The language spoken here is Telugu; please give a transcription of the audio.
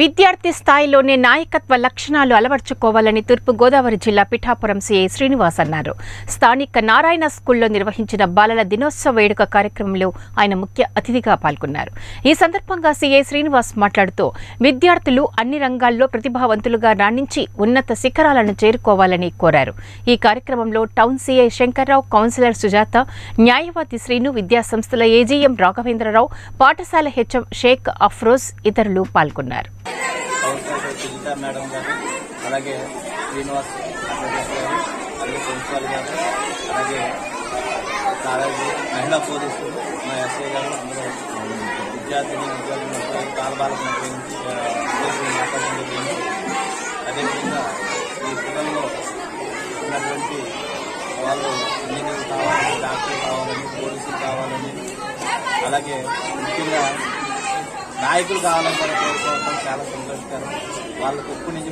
విద్యార్థి స్థాయిలోనే నాయకత్వ లక్షణాలు అలవర్చుకోవాలని తూర్పు గోదావరి జిల్లా పిఠాపురం సీఐ శ్రీనివాస్ అన్నారు. స్థానిక నారాయణ స్కూల్లో నిర్వహించిన బాలల దినోత్సవ వేడుక కార్యక్రమంలో ఆయన ముఖ్య అతిథిగా పాల్గొన్నారు. ఈ సందర్భంగా సీఐ శ్రీనివాస్ మాట్లాడుతూ విద్యార్థులు అన్ని రంగాల్లో ప్రతిభావంతులుగా రాణించి ఉన్నత శిఖరాలను చేరుకోవాలని కోరారు. ఈ కార్యక్రమంలో town CI Shankarrao councillor Sujatha న్యాయవాది శ్రీను విద్యాసంస్థల ఏజీఎం రాఘవేంద్రరావు పాఠశాల హెచ్ఎం షేక్ అఫ్రోజ్ ఇతరులు పాల్గొన్నారు. సుజిత మేడం గారు అలాగే శ్రీనివాస్ అడ్వకేట్ గారు అలాగే ప్రిన్సిపాల్ గారు అలాగే కాలేజీ మహిళా పోలీసులు మా ఎస్ఐ గారు అందరూ విద్యార్థిని విద్యార్థులు కాలబాలకు మాట్లాడడం జరిగింది అదేవిధంగా ఈ పిల్లల్లో ఉన్నటువంటి వాళ్ళు ఇంజనీర్ కావాలని డాక్టర్ కావాలని పోలీసులు కావాలని అలాగే ముఖ్యంగా నాయకులు కావాలని కోరుకోవడం చాలా సంతోషకరం. వాళ్ళకు ఎప్పటి నుంచి